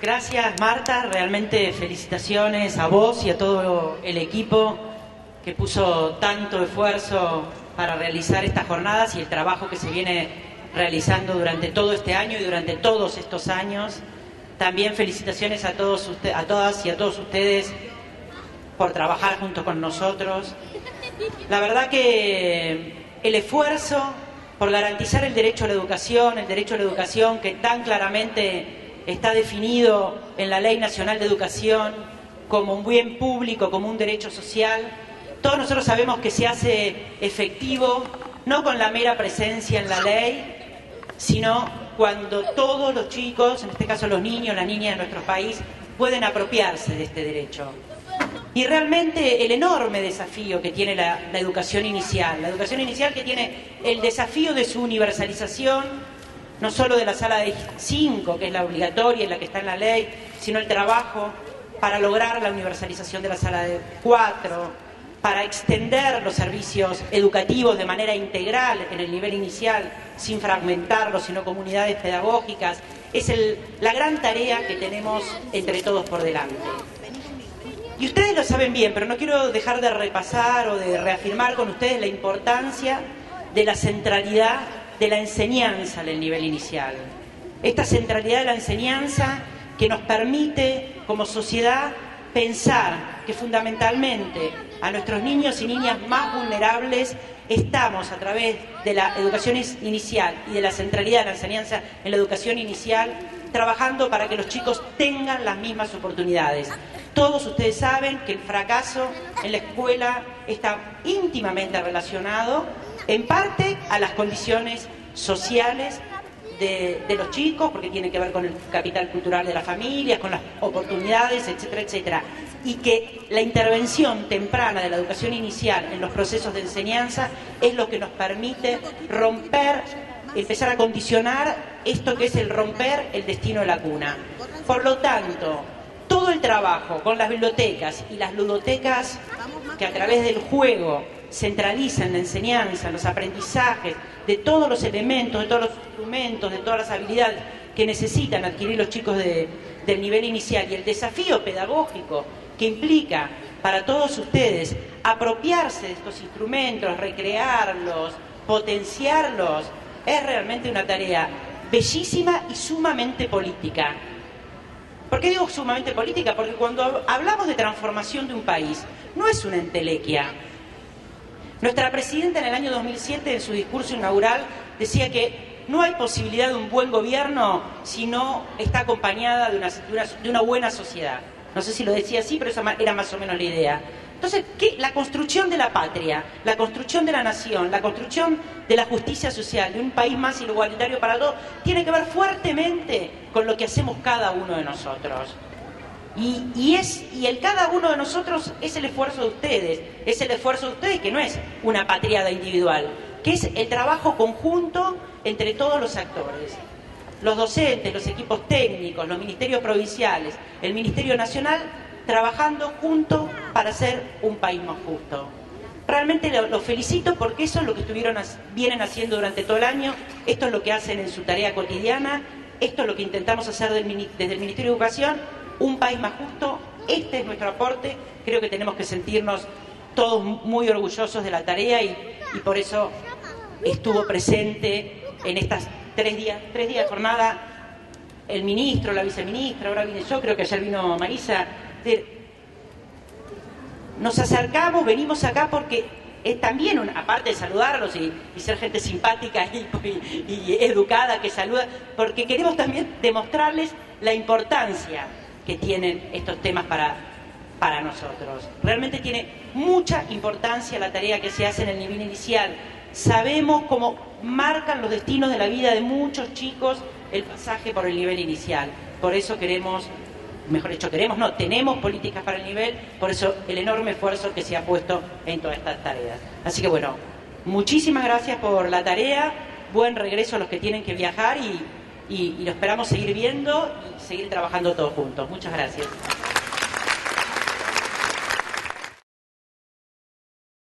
Gracias Marta, realmente felicitaciones a vos y a todo el equipo que puso tanto esfuerzo para realizar estas jornadas y el trabajo que se viene realizando durante todo este año y durante todos estos años. También felicitaciones a, todos a todas y a todos ustedes por trabajar junto con nosotros. La verdad que el esfuerzo por garantizar el derecho a la educación, el derecho a la educación que tan claramente está definido en la Ley Nacional de Educación como un bien público, como un derecho social, todos nosotros sabemos que se hace efectivo no con la mera presencia en la ley, sino cuando todos los chicos, en este caso los niños, las niñas de nuestro país, pueden apropiarse de este derecho. Y realmente el enorme desafío que tiene la, educación inicial, la educación inicial que tiene el desafío de su universalización, no solo de la sala de 5, que es la obligatoria y la que está en la ley, sino el trabajo para lograr la universalización de la sala de 4, para extender los servicios educativos de manera integral en el nivel inicial, sin fragmentarlos, sino comunidades pedagógicas, es la gran tarea que tenemos entre todos por delante. Y ustedes lo saben bien, pero no quiero dejar de repasar o de reafirmar con ustedes la importancia de la centralidad de la enseñanza en el nivel inicial. Esta centralidad de la enseñanza que nos permite como sociedad pensar que fundamentalmente a nuestros niños y niñas más vulnerables estamos a través de la educación inicial y de la centralidad de la enseñanza en la educación inicial trabajando para que los chicos tengan las mismas oportunidades. Todos ustedes saben que el fracaso en la escuela está íntimamente relacionado en parte a las condiciones sociales de, los chicos, porque tiene que ver con el capital cultural de las familias, con las oportunidades, etcétera, etcétera. Y que la intervención temprana de la educación inicial en los procesos de enseñanza es lo que nos permite romper, empezar a condicionar esto que es el romper el destino de la cuna. Por lo tanto, todo el trabajo con las bibliotecas y las ludotecas que a través del juego centralizan la enseñanza, los aprendizajes, de todos los elementos, de todos los instrumentos, de todas las habilidades que necesitan adquirir los chicos del nivel inicial y el desafío pedagógico que implica para todos ustedes apropiarse de estos instrumentos, recrearlos, potenciarlos, es realmente una tarea bellísima y sumamente política. ¿Por qué digo sumamente política? Porque cuando hablamos de transformación de un país, no es una entelequia, nuestra presidenta en el año 2007, en su discurso inaugural, decía que no hay posibilidad de un buen gobierno si no está acompañada de una, buena sociedad. No sé si lo decía así, pero esa era más o menos la idea. Entonces, la construcción de la patria, la construcción de la nación, la construcción de la justicia social, de un país más igualitario para todos, tiene que ver fuertemente con lo que hacemos cada uno de nosotros. Y, es, y el cada uno de nosotros es el esfuerzo de ustedes, es el esfuerzo de ustedes que no es una patriada individual, que es el trabajo conjunto entre todos los actores. Los docentes, los equipos técnicos, los ministerios provinciales, el Ministerio Nacional, trabajando juntos para hacer un país más justo. Realmente los felicito porque eso es lo que estuvieron, vienen haciendo durante todo el año, esto es lo que hacen en su tarea cotidiana, esto es lo que intentamos hacer desde el Ministerio de Educación un país más justo. Este es nuestro aporte. Creo que tenemos que sentirnos todos muy orgullosos de la tarea y, por eso estuvo presente en estas tres días, tres días de jornada el ministro, la viceministra, ahora vine yo, creo que ayer vino Marisa. Nos acercamos, venimos acá porque es también, una, aparte de saludarlos y, ser gente simpática y, educada que saluda, porque queremos también demostrarles la importancia que tienen estos temas para, para nosotros. Realmente tiene mucha importancia la tarea que se hace en el nivel inicial. Sabemos cómo marcan los destinos de la vida de muchos chicos el pasaje por el nivel inicial. Por eso queremos, mejor dicho, queremos, no, tenemos políticas para el nivel, por eso el enorme esfuerzo que se ha puesto en todas estas tareas. Así que bueno, muchísimas gracias por la tarea, buen regreso a los que tienen que viajar y y, lo esperamos seguir viendo y seguir trabajando todos juntos. Muchas gracias.